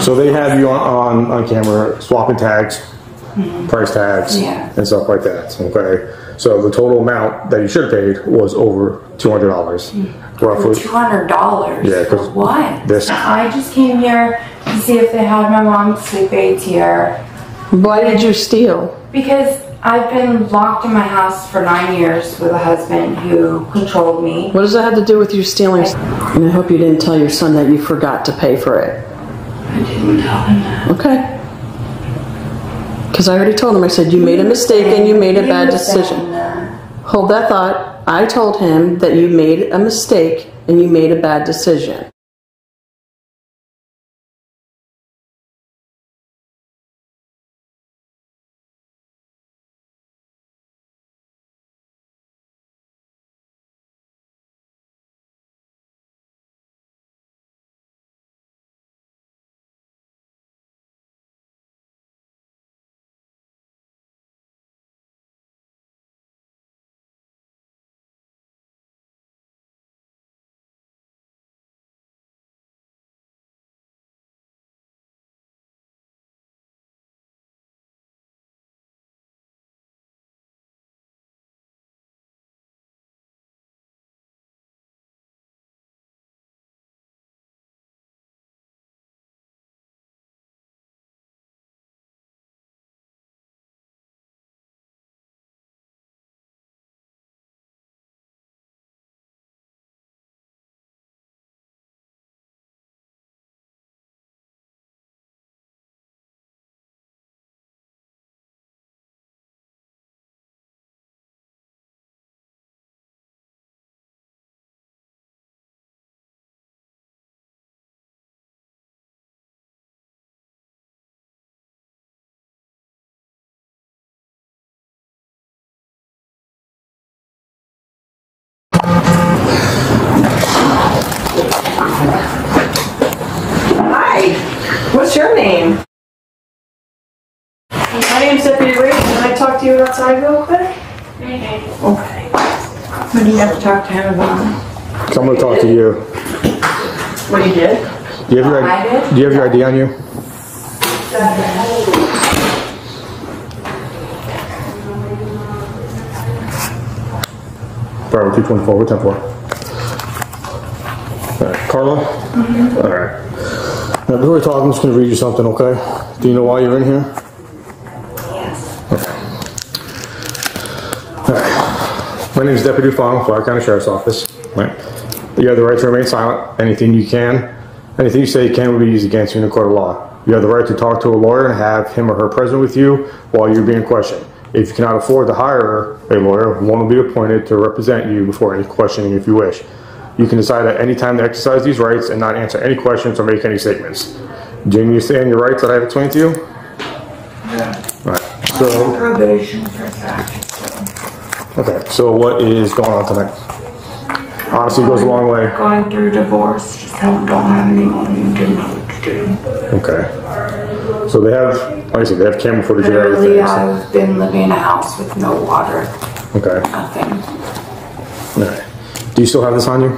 So they have you on, on, on camera swapping tags, mm-hmm. price tags, Yeah. and stuff like that. Okay. So the total amount that you should have paid was over two hundred dollars, mm-hmm. roughly. Two hundred dollars. Yeah, 'cause For what? this- I just came here to see if they had my mom's sleep aids here Why did you steal? because I've been locked in my house for nine years with a husband who controlled me. What does that have to do with you stealing? And I hope you didn't tell your son that you forgot to pay for it. That. Okay. Because I already told him, I said, you made a mistake and you made a bad decision. Hold that thought. I told him that you made a mistake and you made a bad decision. What's your name? My name's Deputy Ray. Can I talk to you outside real quick? Okay. What do you have to talk to him about? So I'm gonna talk to you. What you did? Do you have your I did? Do you have your ID on you? Bravo two twenty four. What ten four? All right, Carla. Mm-hmm. All right. Now, before we talk, I'm just gonna read you something, okay? Do you know why you're in here? Yes. My name is Deputy Fong, Flagler County Sheriff's Office. Right. You have the right to remain silent. Anything you can, anything you say can will be used against you in a court of law. You have the right to talk to a lawyer and have him or her present with you while you're being questioned. If you cannot afford to hire a lawyer, one will be appointed to represent you before any questioning if you wish. You can decide at any time to exercise these rights and not answer any questions or make any statements. Do you understand your rights that I have explained to you? Yeah. Right. So, Probation for that. okay, so what is going on tonight? Honestly, it goes a long way. Going through divorce, just don't, don't have any money, know what to do. Okay. So they have, like I said, they have camera footage of Literally, everything. so- I've been living in a house with no water, Okay. nothing. Alright. Do you still have this on you? No,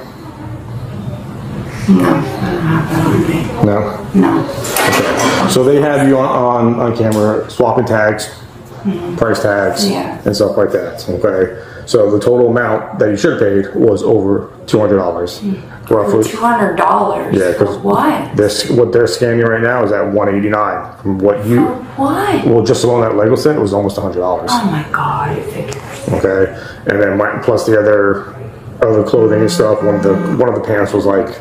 I don't have that on me. No? No. Okay. So they have you on, on, on camera swapping tags, mm-hmm. price tags, Yeah. and stuff like that. Okay. So the total amount that you should have paid was over two hundred dollars, For roughly. two hundred dollars? Yeah, 'cause- what? This what they're scanning right now is at one eighty nine. From what you what? well, just alone that Lego set was almost hundred dollars. Oh my god, you figure. okay and then my, plus the other other clothing and stuff one of the one of the pants was like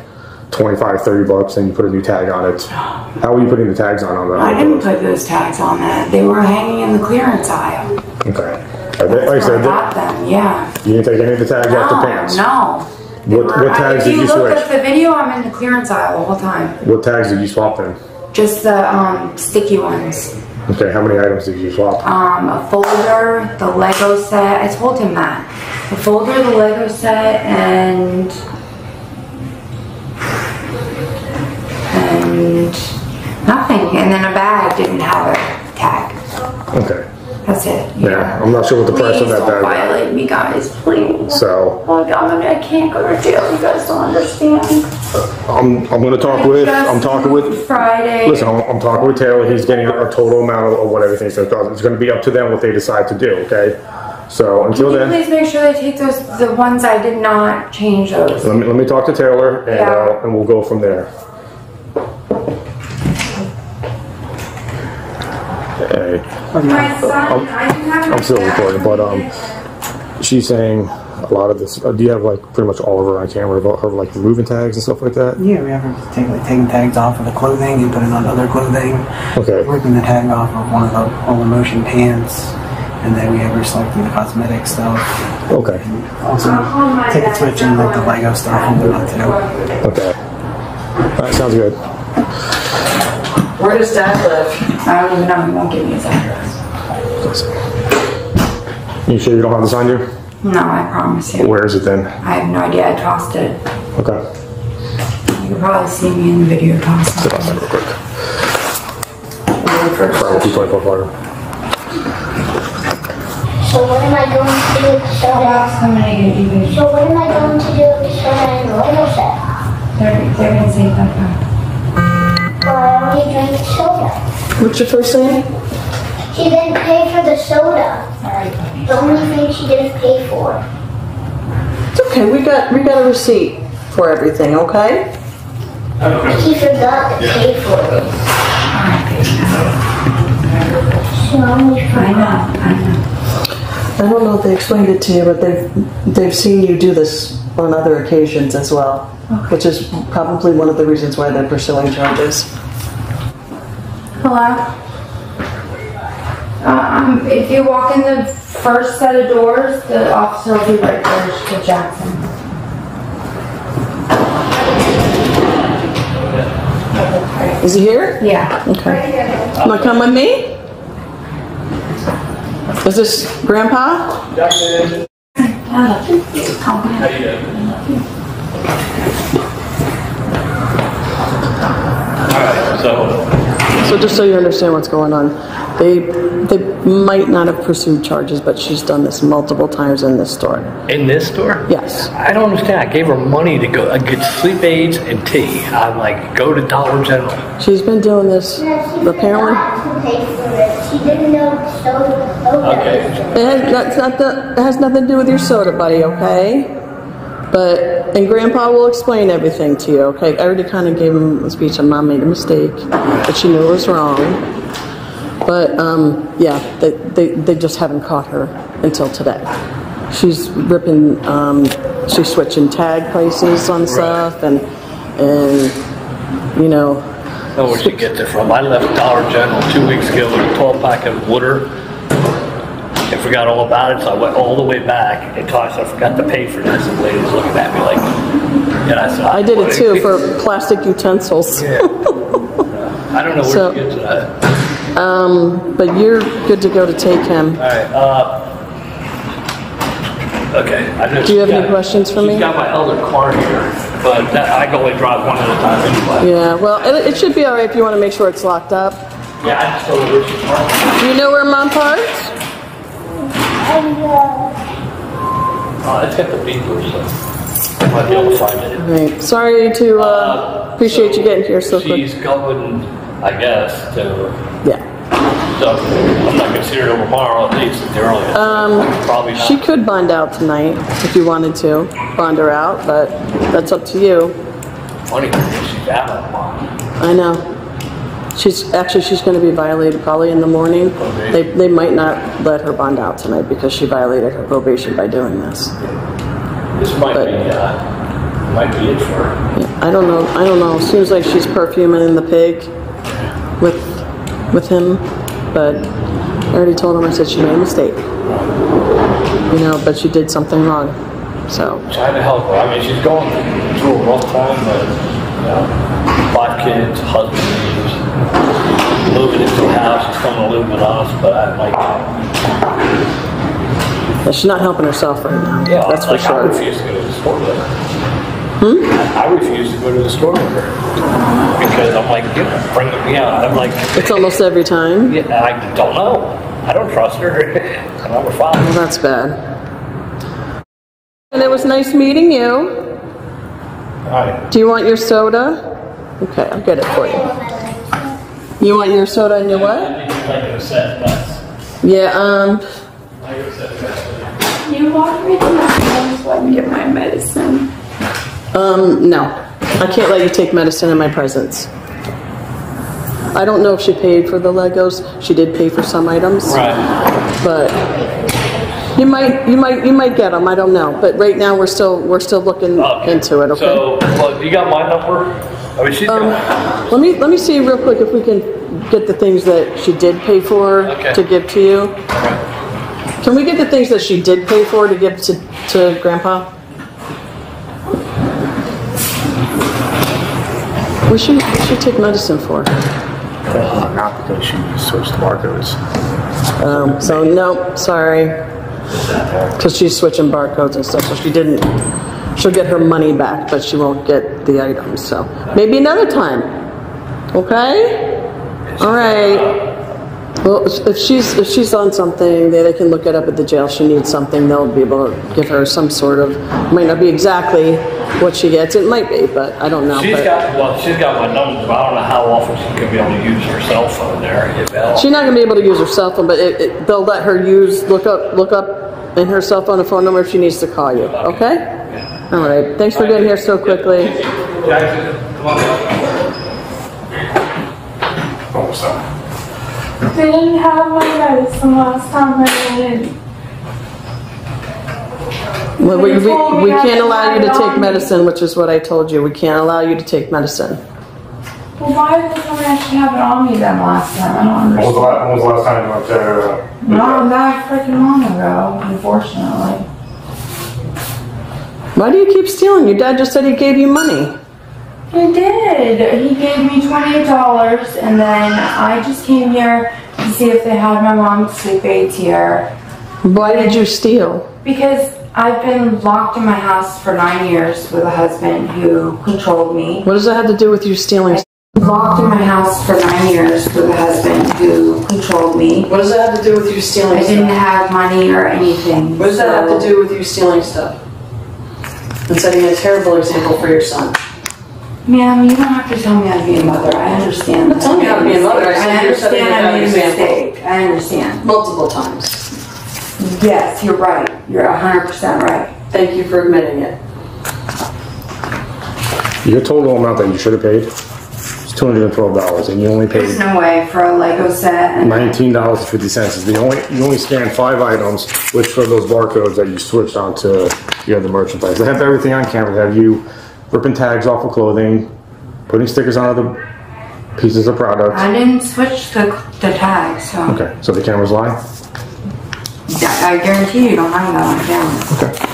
25 30 bucks and you put a new tag on it how were you putting the tags on on that I didn't put those tags on that. They were hanging in the clearance aisle. okay Are they- like i I said got them, yeah. you didn't take any of the tags off the pants no. They What- were- what tags I- did you If you look switch? at the video, I'm in the clearance aisle the whole time. what tags did you swap then Just the um, sticky ones. Okay how many items did you swap Um, a folder, the Lego set. I told him that. The folder, the Lego set, and and nothing. And then a bag didn't have a tag. okay That's it. Yeah, I'm not sure what the price on Please that don't bag violate me, guys, please. So God, I'm gonna- I can't go to jail. You guys don't understand. I'm, I'm gonna talk with, I'm talking with, Friday. listen, I'm, I'm talking with Taylor. He's getting a total amount of, what everything is. It's gonna be up to them what they decide to do, okay? So until Can you then, please make sure they take those, the ones I did not change those? let me, let me talk to Taylor and, Yeah. uh, and we'll go from there. Hey. My son, I have. I'm still recording, but um, she's saying a lot of this. Uh, do you have like pretty much all of her on camera about her like removing tags and stuff like that? Yeah, we have her take, like, taking tags off of the clothing and putting on other clothing, Okay. ripping the tag off of one of the all motion pants, and then we have her selecting the cosmetic stuff. Okay. Also, take and switching like the Lego stuff and whatnot too. Okay. All right. Sounds good. Where does Dad live? I don't even know. He won't give me his address. You sure you don't have this on you? No, I promise you. Where is it then? I have no idea. I tossed it. Okay. You can probably see me in the video tossing. Sit on that real quick. Sorry, two twenty-four Florida. So what am I going to do with the soda? I'm gonna get you. So what am I going to do with the soda and the Lego set? They're, they're gonna say that. Well, I only drank soda. What's your first name? She didn't pay for the soda. The only thing she didn't pay for. It's okay. We got we got a receipt for everything. Okay. She forgot to pay for it. She only I forgot. know, I know. I don't know if they explained it to you, but they've they've seen you do this on other occasions as well, which is probably one of the reasons why they're pursuing charges. Hello? Uh, um, if you walk in the first set of doors, the officer will be right there, to Jackson. Is he here? Yeah. Okay. Want to come with me? Is this Grandpa? Jackson. How you doing? All right, So, So just so you understand what's going on, they they might not have pursued charges, but she's done this multiple times in this store. in this store? Yes. I don't understand. I gave her money to go uh, get sleep aids and tea. I'm like, go to Dollar General. She's been doing this She apparently. forgot to pay for it. She didn't know the soda was soda. Okay. It has, that's not the, it has nothing to do with your soda, buddy, okay? But, and Grandpa will explain everything to you, okay? I already kind of gave him a speech on Mom made a mistake, but she knew it was wrong. But, um, yeah, they, they, they just haven't caught her until today. She's ripping, um, she's switching tag prices on stuff and, and, you know, I know where she gets it from. I left Dollar General two weeks ago with a 12 pack of water. I forgot all about it, so I went all the way back and told I forgot to pay for this. And the lady's looking at me like, and I said, I did it too for plastic utensils. I don't know where So- she gets it at. But you're good to go to take him. All right. Uh, okay. I just Do you have got- any questions for me? She's got my other car here, but that, I can only drive one at a time anyway. Yeah, well, it, it should be all right if you want to make sure it's locked up. Yeah, I just don't know where she's from. Do you know where Mom parks? And, uh, Uh, it's got the beeper, so I might be able to find it. Right. Sorry to uh, appreciate you getting here so quick. She's going, I guess, to, Yeah. so I'm not gonna see her tomorrow at least at the earliest. Um, Probably not. She could bond out tonight if you wanted to bond her out, but that's up to you. Funny, she's out tomorrow. I know. She's actually she's going to be violated probably in the morning. They they might not let her bond out tonight because she violated her probation by doing this. This might But- be, uh, might be it for her. I don't know. I don't know. Seems like she's perfuming in the pig with with him, but I already told him. I said she made a mistake. You know, but she did something wrong. So Trying to help her. I mean, she's going through a rough time, but, you know, five kids, husband moving into a house, she's coming to live with us, but I like, yeah, she's not helping herself right now. yeah, that's for like, I sure. refuse to go to the store with her. Hmm? I refuse to go to the store with her. Because I'm like, you know, bring it, yeah, I'm like, It's almost every time. yeah, I don't know. I don't trust her. Number five. Well, that's bad. And it was nice meeting you. Hi. Do you want your soda? Okay, I'll get it for you. You want your soda and your what? Like I said, that's. Yeah, um, You walk me to my house so I can get my medicine. um, no. I can't let you take medicine in my presence. I don't know if she paid for the Legos. She did pay for some items. Right. but you might you might you might get them i don't know but right now we're still we're still looking Okay. into it okay So, well, you got my number? I mean, she's um, got. let me let me see real quick if we can get the things that she did pay for Okay. to give to you can we get the things that she did pay for to give to, to grandpa we should we should take medicine for Uh, not because she switched barcodes. um, so no sorry because she's switching barcodes and stuff so she didn't she'll get her money back but she won't get the items so. Maybe another time okay? All right. Well if she's if she's on something they, they can look it up at the jail. She needs something they'll be able to give her some sort of might not be exactly what she gets. It might be but i don't know She's but got, well, she's got my number, but I don't know how often she's gonna be able to use her cell phone there. She's not going to be able to use her cell phone but it, it, they'll let her use look up look up in her cell phone a phone number if she needs to call you okay all right thanks for getting here so quickly Jackson, come on. Almost done. They didn't have my medicine last time I went in. Well, we, we, we can't allow you to take medicine, which is what I told you. We can't allow you to take medicine. Well, why did they tell me I should have it on me then last time? I don't When was the understand. last, when was the last time you went to? Uh, Not that freaking long ago, unfortunately. Why do you keep stealing? Your dad just said he gave you money. He did. He gave me twenty-eight dollars, and then I just came here to see if they had my mom's sleep aids here Why did you steal? because I've been locked in my house for nine years with a husband who controlled me. What does that have to do with you stealing? Locked in my house for nine years with a husband who controlled me. What does that have to do with you stealing I didn't have money or anything. What does that have to do with you stealing stuff? And setting a terrible example for your son. Ma'am, you don't have to tell me how to be a mother. I understand. I'm not telling you how to be a mother. I said I you're setting a understand I bad made a example. mistake. I understand. Multiple times. Yes, you're right. You're hundred percent right. Thank you for admitting it. your total amount that you should have paid is two hundred and twelve dollars, and you only paid There's no way for a Lego set and nineteen dollars and fifty cents. Is the only you only scanned five items, which for those barcodes that you switched onto your other merchandise. They have everything on camera. They have you ripping tags off of clothing, putting stickers on other pieces of product. I didn't switch the, the tag, so Okay, so the cameras lie. I guarantee you don't have that on camera.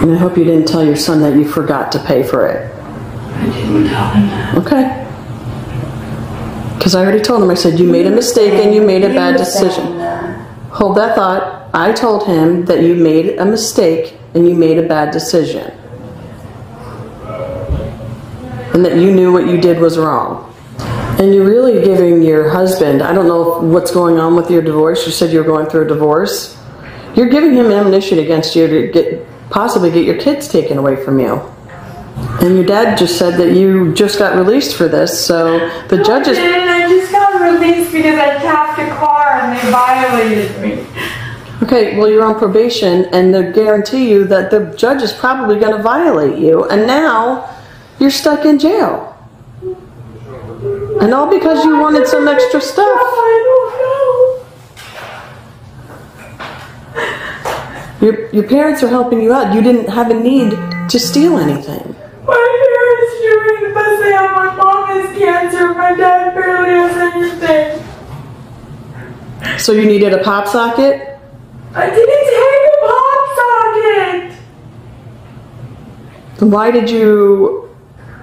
And I hope you didn't tell your son that you forgot to pay for it. I didn't tell him that. Okay. Because I already told him, I said, you made a mistake and you made a bad He was saying decision. Hold that thought. I told him that you made a mistake and you made a bad decision. And that you knew what you did was wrong. And you're really giving your husband, I don't know what's going on with your divorce. You said you were going through a divorce. You're giving him ammunition against you to get possibly get your kids taken away from you. And your dad just said that you just got released for this, so the judges. I didn't. I just got released because I tapped a car and they violated me. Okay, well, you're on probation, and they guarantee you that the judge is probably going to violate you, and now you're stuck in jail. And all because you wanted some extra stuff. Your, your parents are helping you out. You didn't have a need to steal anything. My parents doing the best they have. My mom has cancer. My dad barely has anything. So you needed a pop socket? I didn't take a pop socket. Why did you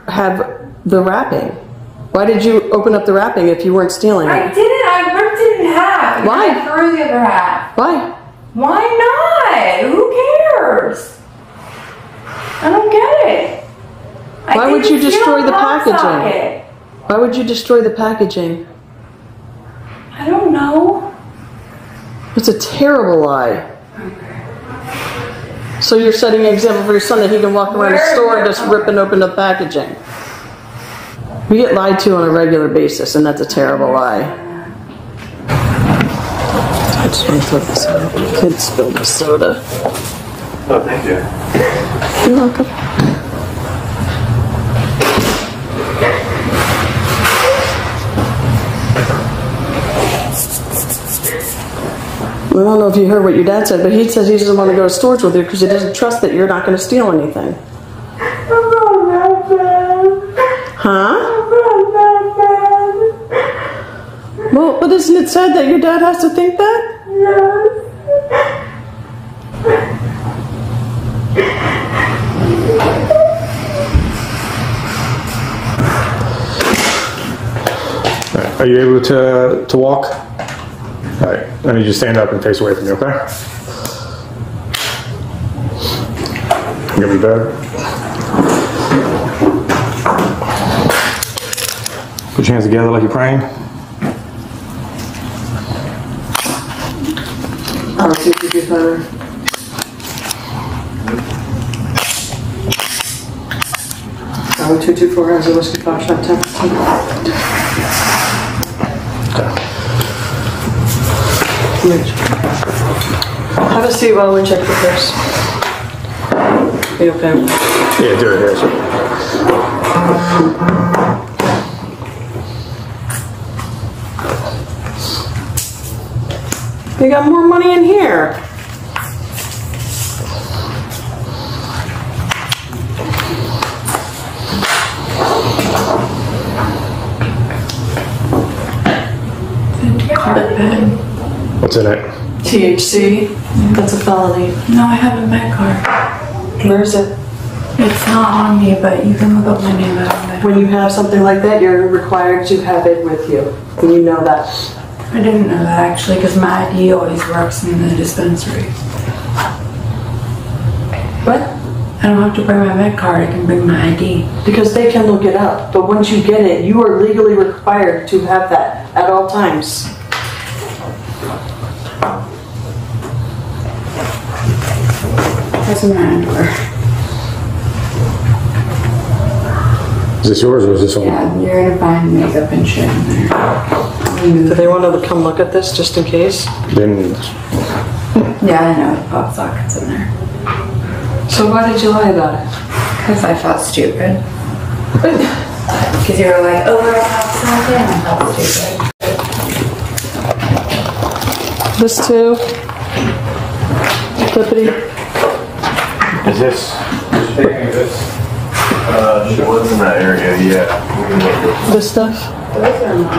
have the wrapping? Why did you open up the wrapping if you weren't stealing it? I didn't. I ripped it in half. Why? I threw the other half. Why? Why not? I don't get it. I Why would you destroy the packaging? socket. Why would you destroy the packaging? I don't know. It's a terrible lie. So you're setting an example for your son that he can walk around the store and just ripping open the packaging. We get lied to on a regular basis, and that's a terrible lie. I just want to throw this out. Kid spilled the soda. Oh, thank you. You're welcome. I don't know if you heard what your dad said, but he says he doesn't want to go to stores with you because he doesn't trust that you're not going to steal anything. I'm not that bad. Huh? I'm not that bad. Well, but isn't it sad that your dad has to think that? Yes. Are you able to, to walk? All right, let me just stand up and face away from you, okay? Gonna be better. Put your hands together like you're praying. I'll see if you better. Oh, two two four has a whiskey five shot ten. Have a seat while we check the purse. You okay? Yeah, do it here. You got more money in here. What's in it? THC. That's a felony. No, I have a med card. Where is it? It's not on me, but you can look up my name on. When you have something like that, you're required to have it with you. And you know that. I didn't know that actually because my ID always works in the dispensary. What? I don't have to bring my med card, I can bring my ID. Because they can look it up. But once you get it, you are legally required to have that at all times. That's in my underwear. Is this yours or is this someone? Yeah, you're gonna find makeup and shit in there. Do they want to come look at this just in case? Then Yeah, I know, the pop socket's in there. So why did you lie about it? Because I felt stupid. Because you were like, oh, we're a pop socket, and I felt stupid. This too? Clippity? Is this? Taking this? Uh, she was in that area, yeah. We can look at- This stuff?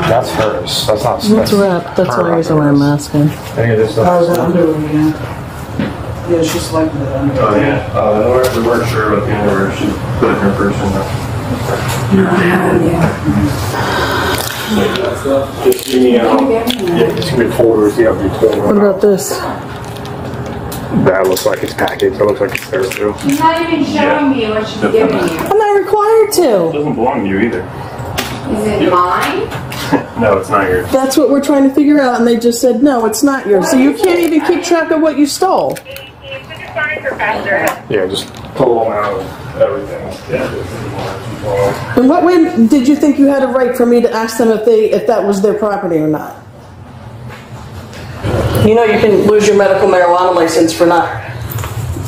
that's hers. That's not. That's wrapped. That's the only reason why I'm asking. Any of this stuff? Yeah, she selected it under. Oh, yeah. Uh, no, we weren't sure about the underwear. She put it in her purse and uh, No, I haven't yet. Just give me, um, Yeah, it's gonna be folders. You have to be What about this? That looks like it's packaged. That looks like it's there too. She's not even showing me what she's giving you. I'm not required to. doesn't belong to you either. Is it mine? No, it's not yours. That's what we're trying to figure out, and they just said, no, it's not yours. So you can't even keep track of what you stole. Yeah, just pull them out of everything. Yeah. just- In what way did you think you had a right for me to ask them if they if that was their property or not? You know you can lose your medical marijuana license for not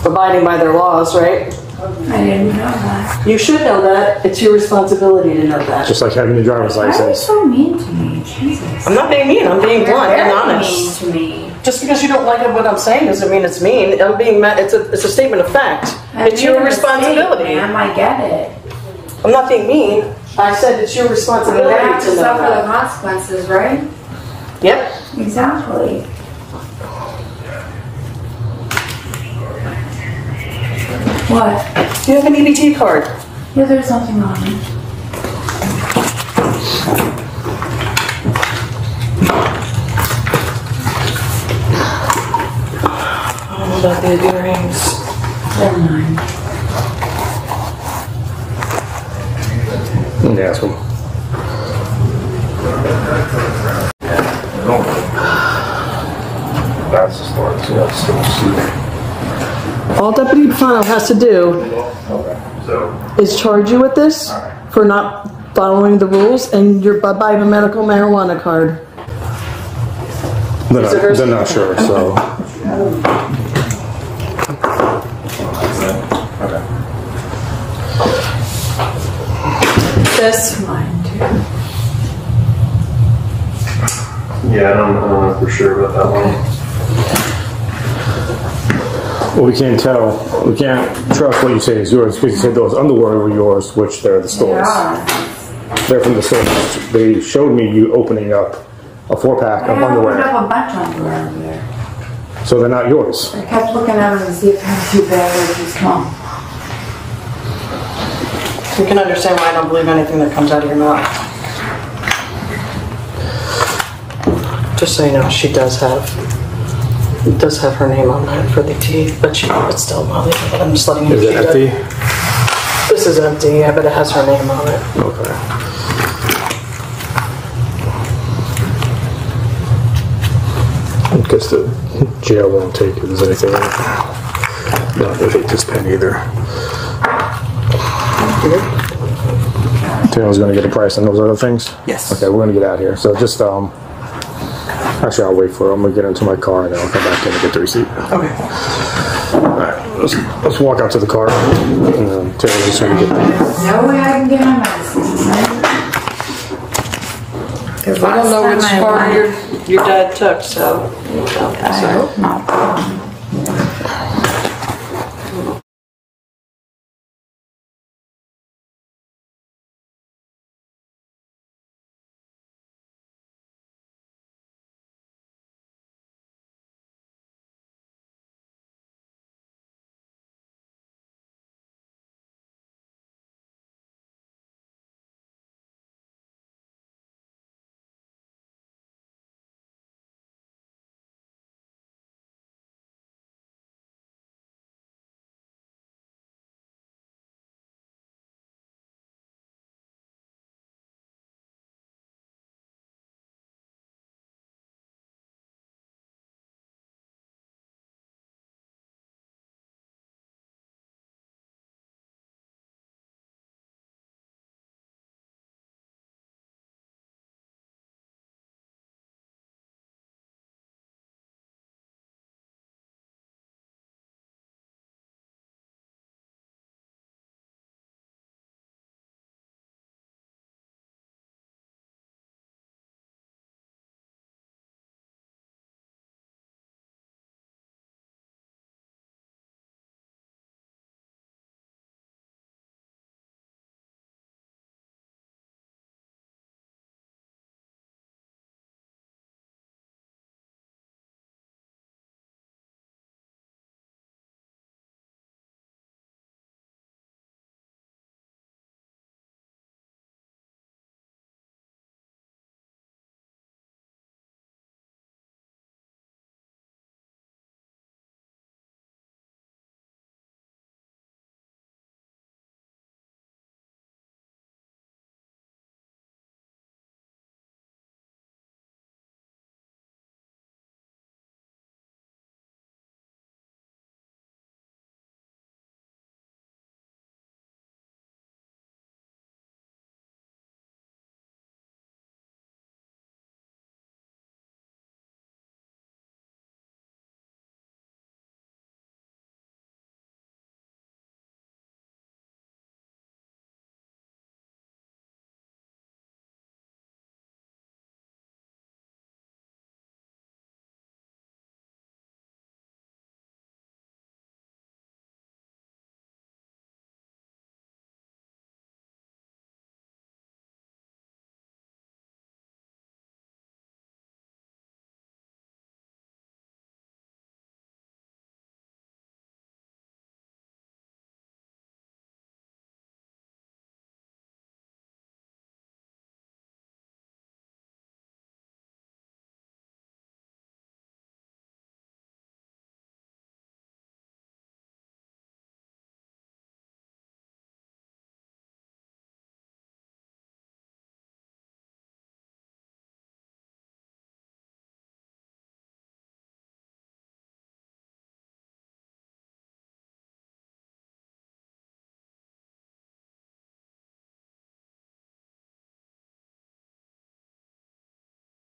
abiding by their laws, right? I didn't know that. You should know that. It's your responsibility to know that. Just like having a driver's Why are you license. so mean to me? Jesus. I'm not being mean. I'm being You're blunt and very honest. mean to me. Just because you don't like what I'm saying doesn't mean it's mean. I'm being. Ma- it's a. It's a statement of fact. I It's your a mistake, responsibility. Ma'am, I get it. I'm not being mean. I said it's your You're responsibility gonna have to to know suffer the that. consequences, right? Yep. Exactly. What? You have an EBT card. Yeah, there's nothing on it. Oh, about the earrings. Never mind. Yeah, ask him. That's the story, so that's still shooting. All Deputy Pano has to do is charge you with this for not following the rules, and you're bye bye a medical marijuana card. They're not, it hers? they're not sure, so. This. Mine too. yeah, I don't, I don't know for sure about that one. Well, we can't tell. We can't trust what you say is yours because you said those underwear were yours, which they're the stores. Yeah. They're from the stores. They showed me you opening up a four pack of I opened underwear. up a bunch of underwear over there. So they're not yours. I kept looking at them to see if they're too bad or too small. You can understand why I don't believe anything that comes out of your mouth. Just so you know, she does have, does have her name on that for the tea, but she, it's still, Molly, I'm just letting you. Is she it empty? This is empty, yeah, but it has her name on it. Okay. I guess the jail won't take it there's anything in it. No, they take this pen either. Taylor's gonna get a price on those other things? Yes. Okay, we're gonna get out of here. So just, um, actually, I'll wait for it. I'm gonna get into my car and then I'll come back in and get the receipt. Okay. Alright, let's, let's walk out to the car and then Taylor's just gonna get the No way I can get my medicine, right? We don't know which part your, your dad took, so. I hope not.